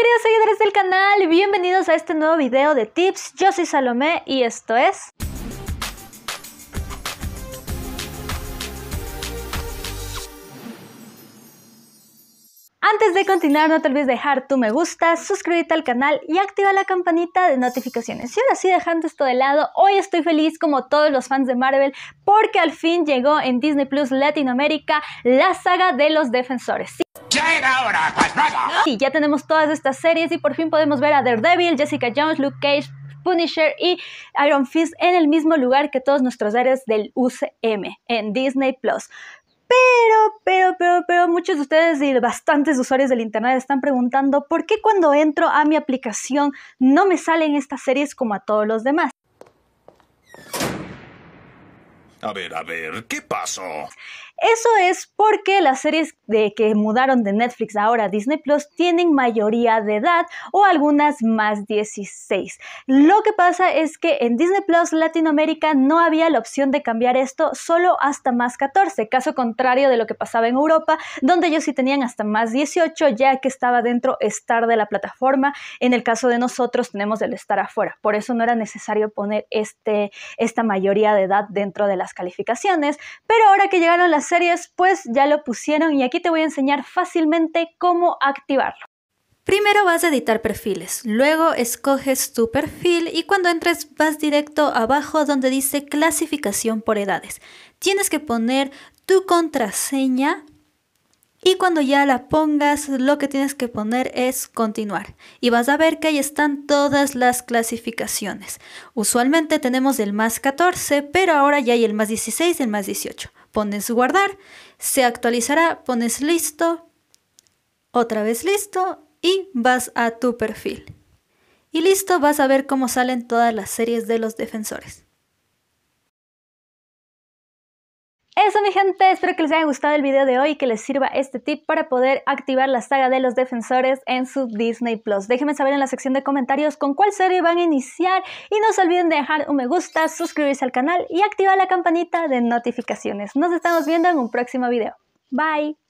queridos seguidores del canal, bienvenidos a este nuevo video de tips. Yo soy Salomé y esto es... Antes de continuar, no te olvides dejar tu me gusta, suscribirte al canal y activar la campanita de notificaciones. Y ahora sí, dejando esto de lado, hoy estoy feliz como todos los fans de Marvel porque al fin llegó en Disney Plus Latinoamérica la saga de los defensores. Ya pues Sí, ya tenemos todas estas series y por fin podemos ver a Daredevil, Jessica Jones, Luke Cage, Punisher y Iron Fist en el mismo lugar que todos nuestros héroes del UCM en Disney Plus. Pero, pero, pero, pero muchos de ustedes y bastantes usuarios del Internet están preguntando por qué cuando entro a mi aplicación no me salen estas series como a todos los demás. A ver, a ver, ¿qué pasó? Eso es porque las series de que mudaron de Netflix ahora a Disney Plus tienen mayoría de edad o algunas más 16. Lo que pasa es que en Disney Plus Latinoamérica no había la opción de cambiar esto solo hasta más 14, caso contrario de lo que pasaba en Europa, donde ellos sí tenían hasta más 18 ya que estaba dentro estar de la plataforma. En el caso de nosotros tenemos el estar afuera, por eso no era necesario poner este, esta mayoría de edad dentro de calificaciones, pero ahora que llegaron las series, pues ya lo pusieron y aquí te voy a enseñar fácilmente cómo activarlo. Primero vas a editar perfiles, luego escoges tu perfil y cuando entres vas directo abajo donde dice clasificación por edades. Tienes que poner tu contraseña y cuando ya la pongas lo que tienes que poner es continuar y vas a ver que ahí están todas las clasificaciones. Usualmente tenemos el más 14 pero ahora ya hay el más 16 y el más 18 pones guardar, se actualizará, pones listo, otra vez listo y vas a tu perfil. Y listo, vas a ver cómo salen todas las series de los defensores. Eso mi gente, espero que les haya gustado el video de hoy y que les sirva este tip para poder activar la saga de los defensores en su Disney Plus. Déjenme saber en la sección de comentarios con cuál serie van a iniciar y no se olviden de dejar un me gusta, suscribirse al canal y activar la campanita de notificaciones. Nos estamos viendo en un próximo video. Bye.